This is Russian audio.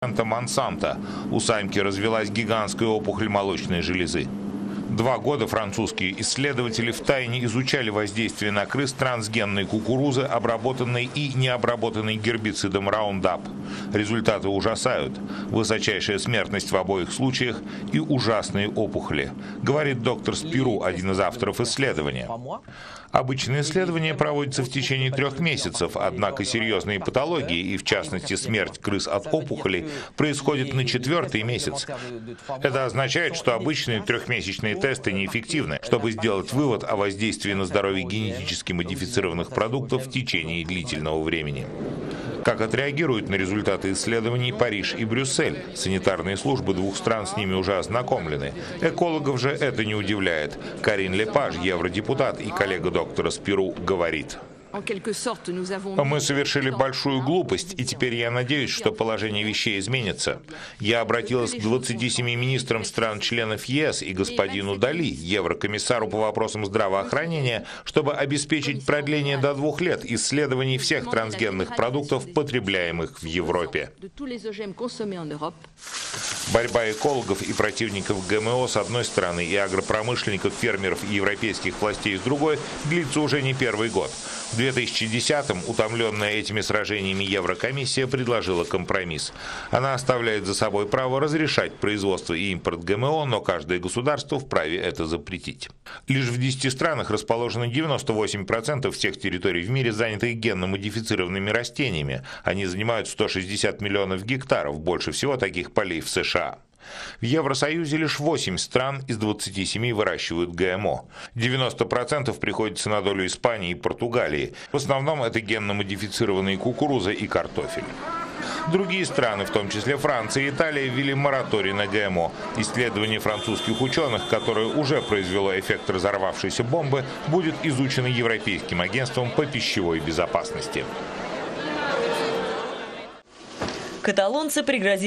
Монсанто. У самки развелась гигантская опухоль молочной железы. Два года французские исследователи втайне изучали воздействие на крыс трансгенной кукурузы, обработанной и необработанной гербицидом Roundup. Результаты ужасают. Высочайшая смертность в обоих случаях и ужасные опухоли, говорит доктор Спиру, один из авторов исследования. Обычное исследование проводится в течение трех месяцев, однако серьезные патологии, и в частности смерть крыс от опухолей, происходит на четвертый месяц. Это означает, что обычные трехмесячные тесты неэффективны, чтобы сделать вывод о воздействии на здоровье генетически модифицированных продуктов в течение длительного времени. Как отреагируют на результаты исследований Париж и Брюссель? Санитарные службы двух стран с ними уже ознакомлены. Экологов же это не удивляет. Карин Лепаж, евродепутат и коллега доктора Спиру, говорит. Мы совершили большую глупость, и теперь я надеюсь, что положение вещей изменится. Я обратилась к 27 министрам стран-членов ЕС и господину Дали, еврокомиссару по вопросам здравоохранения, чтобы обеспечить продление до двух лет исследований всех трансгенных продуктов, потребляемых в Европе. Борьба экологов и противников ГМО с одной стороны и агропромышленников, фермеров и европейских властей с другой длится уже не первый год. В 2010-м, утомленная этими сражениями Еврокомиссия предложила компромисс. Она оставляет за собой право разрешать производство и импорт ГМО, но каждое государство вправе это запретить. Лишь в 10 странах расположено 98% всех территорий в мире, занятых генно-модифицированными растениями. Они занимают 160 миллионов гектаров, больше всего таких полей в США. В Евросоюзе лишь 8 стран из 27 выращивают ГМО. 90% приходится на долю Испании и Португалии. В основном это генно-модифицированные кукуруза и картофель. Другие страны, в том числе Франция и Италия, ввели мораторий на ГМО. Исследование французских ученых, которое уже произвело эффект разорвавшейся бомбы, будет изучено Европейским агентством по пищевой безопасности. Каталонцы пригрозили